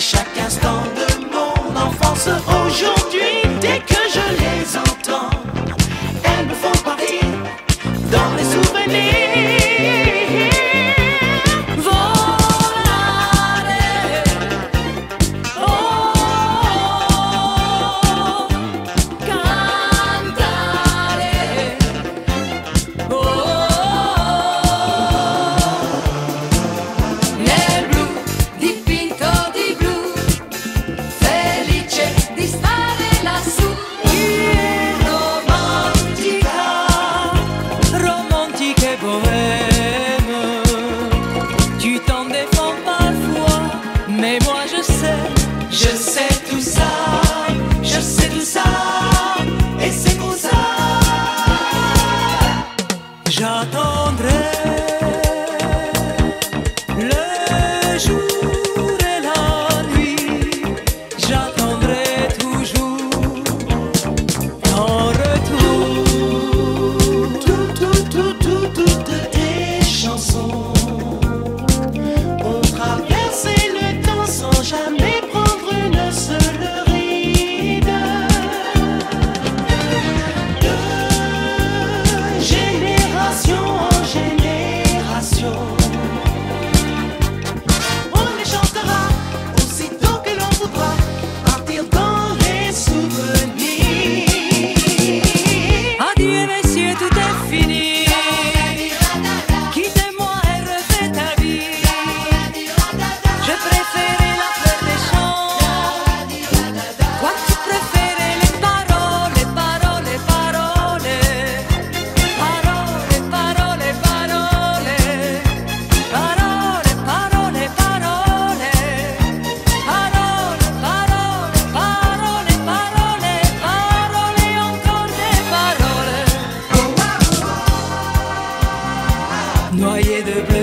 shot.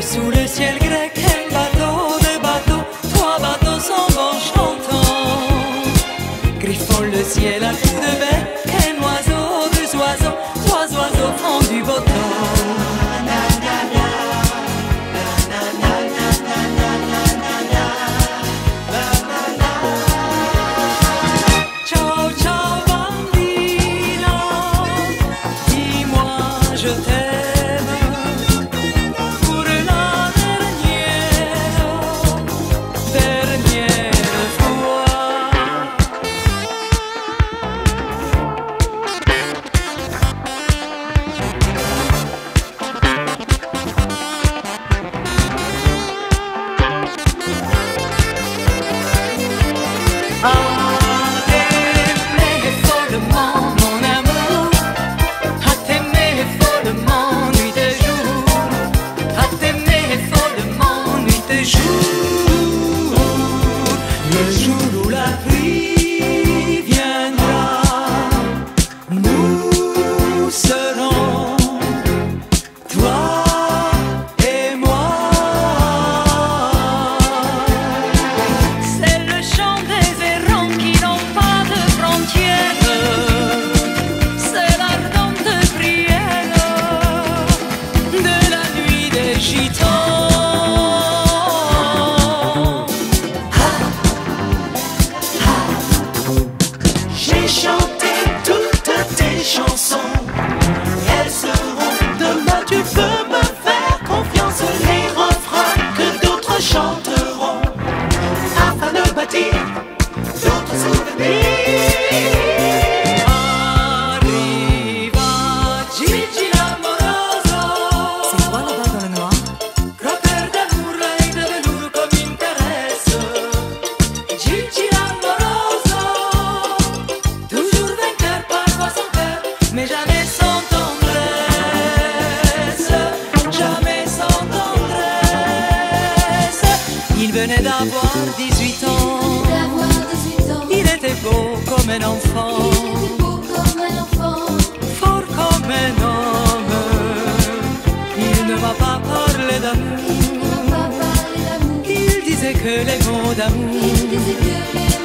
sous le ciel grec, un bateau, deux bateaux, trois bateaux s'en vont chantant. Griffons le ciel à coups de bec, un oiseau, deux oiseaux, trois oiseaux font du beau temps. Il venait d'avoir 18 ans. Il était beau comme un enfant. Fort comme un homme. Il ne m'a pas parlé d'amour. Il disait que les mots d'amour.